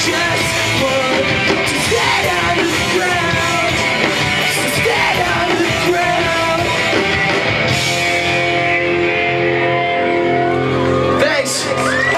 just want to on the ground.